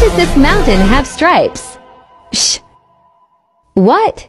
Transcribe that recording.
does this mountain have stripes? Shh. What?